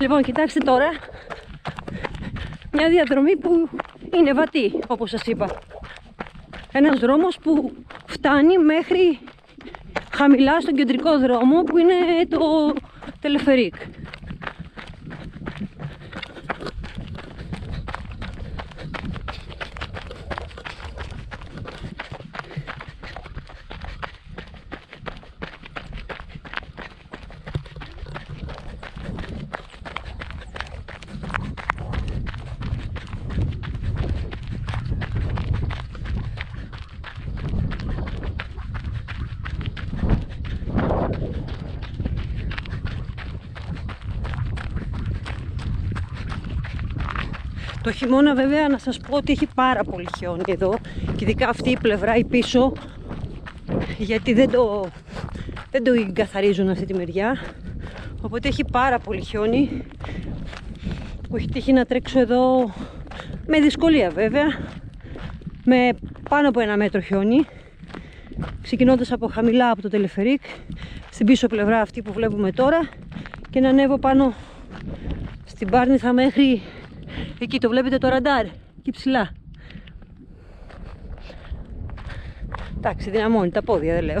Λοιπόν, κοιτάξτε τώρα μια διαδρομή που είναι βατή, όπως σας είπα. Ένας δρόμος που φτάνει μέχρι χαμηλά στον κεντρικό δρόμο που είναι το τελεφερίκ. Το χειμώνα βέβαια να σας πω ότι έχει πάρα πολύ χιόνι εδώ και ειδικά αυτή η πλευρά η πίσω γιατί δεν το, δεν το καθαρίζουν αυτή τη μεριά. Οπότε έχει πάρα πολύ χιόνι. Που έχει τύχει να τρέξω εδώ με δυσκολία βέβαια με πάνω από ένα μέτρο χιόνι ξεκινώντας από χαμηλά από το τελεφερίκ στην πίσω πλευρά αυτή που βλέπουμε τώρα και να ανέβω πάνω στην Πάρνηθα μέχρι Εκεί το βλέπετε το ραντάρ, εκεί ψηλά. Εντάξει, δυναμώνει τα πόδια, δεν λέω.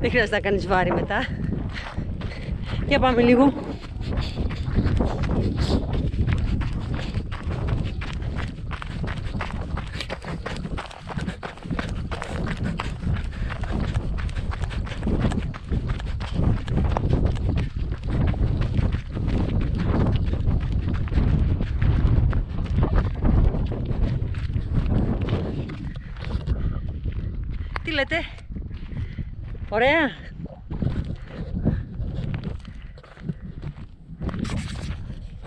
δεν χρειάζεται να κάνεις βάρη μετά. Για πάμε λίγο. Τι λέτε, ωραία.